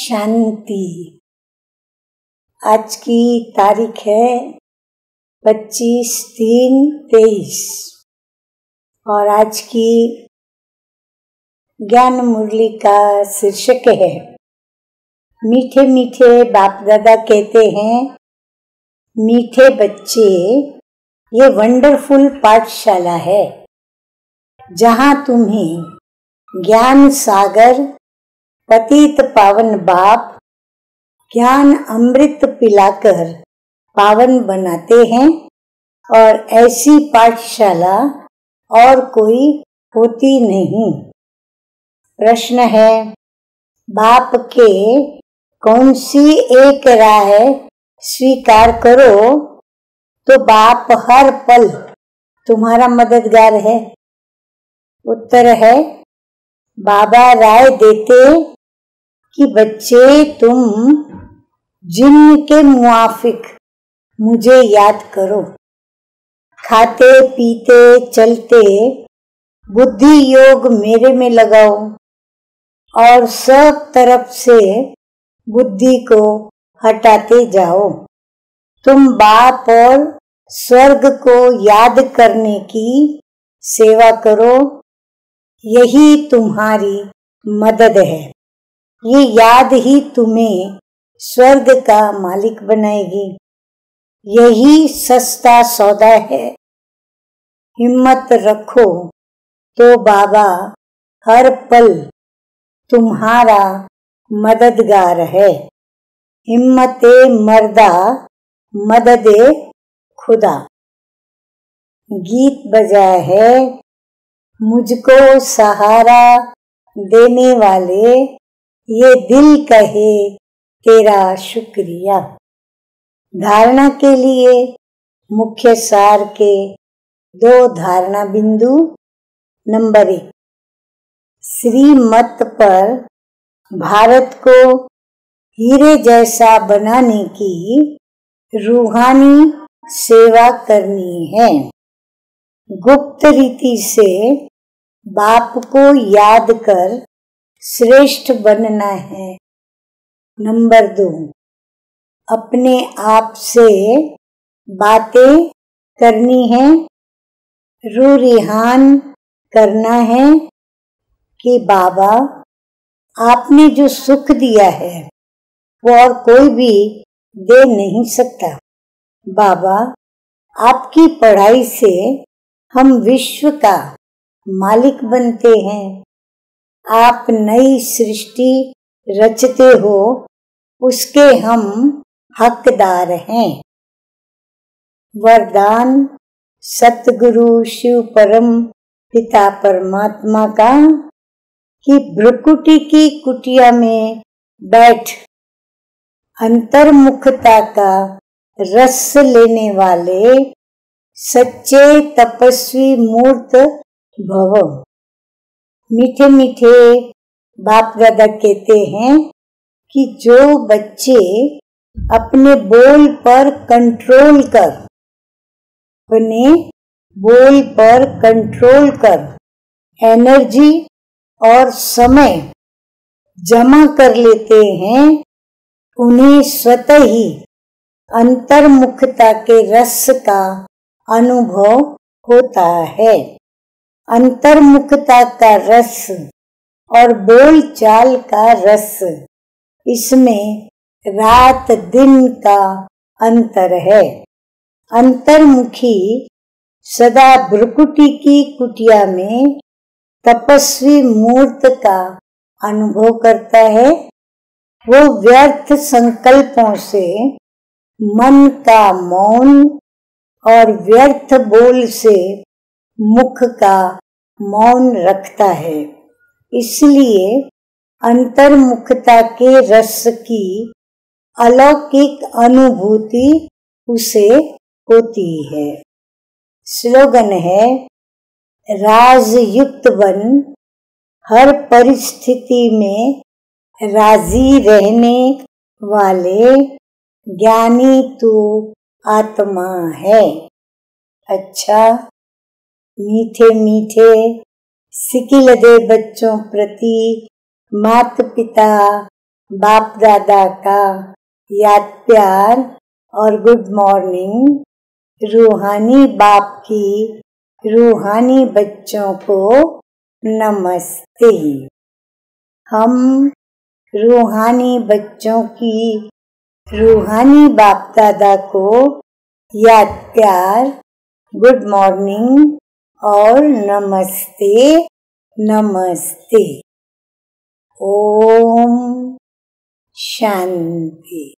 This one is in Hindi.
शांति। आज की तारीख है पच्चीस तीन तेईस। और आज की ज्ञान मुरली का शीर्षक है, मीठे मीठे बाप दादा कहते हैं, मीठे बच्चे, ये वंडरफुल पाठशाला है, जहाँ तुम्हें ज्ञान सागर पतित पावन बाप ज्ञान अमृत पिलाकर पावन बनाते हैं और ऐसी पाठशाला और कोई होती नहीं। प्रश्न है, बाप के कौन सी एक राय स्वीकार करो तो बाप हर पल तुम्हारा मददगार है। उत्तर है, बाबा राय देते कि बच्चे, तुम जिन के मुआफिक, मुझे याद करो। खाते, पीते, चलते, बुद्धि योग मेरे में लगाओ और सब तरफ़ से बुद्धि को हटाते जाओ। तुम बाप और स्वर्ग को याद करने की सेवा करो, यही तुम्हारी मदद है। ये याद ही तुम्हें स्वर्ग का मालिक बनाएगी। यही सस्ता सौदा है। हिम्मत रखो तो बाबा, हर पल तुम्हारा मददगार है। हिम्मत मर्दा, मदद खुदा। गीत बजा है, मुझको सहारा देने वाले ये दिल कहे, तेरा शुक्रिया। धारणा के लिए मुख्य सार के दो धारणा बिंदु। नंबर एक, श्रीमत पर भारत को हीरे जैसा बनाने की रूहानी सेवा करनी है। गुप्त रीति से बाप को याद कर श्रेष्ठ बनना है। नंबर दो, अपने आप से बातें करनी है। रू रिहान करना है कि बाबा, आपने जो सुख दिया है, वो और कोई भी दे नहीं सकता। बाबा, आपकी पढ़ाई से हम विश्व का मालिक बनते हैं। आप नई सृष्टि रचते हो, उसके हम हकदार हैं। वरदान सतगुरु शिव परम पिता परमात्मा का कि भ्रकुटी की कुटिया में बैठ अंतर्मुखता का रस लेने वाले सच्चे तपस्वी मूर्त भव। मीठे मीठे बाप दादा कहते हैं कि जो बच्चे अपने बोल पर कंट्रोल कर, अपने बोल पर कंट्रोल कर एनर्जी और समय जमा कर लेते हैं, उन्हें स्वतः ही अंतर्मुखता के रस का अनुभव होता है। अंतर्मुखता का रस और बोल चाल का रस। इसमें रात दिन का अंतर है। अंतर्मुखी सदा भ्रुकुटी की कुटिया में तपस्वी मूर्त का अनुभव करता है। वो व्यर्थ संकल्पों से मन का मौन और व्यर्थ बोल से मुख का मौन रखता है। इसलिए अंतर्मुखता के रस की अलौकिक अनुभूति उसे होती है। स्लोगन है राज युक्त बन, हर परिस्थिति में राज़ी रहने वाले ज्ञानी तो आत्मा है। अच्छा मीठे मीठे सिकिल दे बच्चों प्रति माता पिता बाप दादा का याद प्यार और गुड मॉर्निंग। रूहानी बाप की रूहानी बच्चों को नमस्ते। हम रूहानी बच्चों की रूहानी बाप दादा को याद प्यार, गुड मॉर्निंग और नमस्ते नमस्ते। ओम शांति।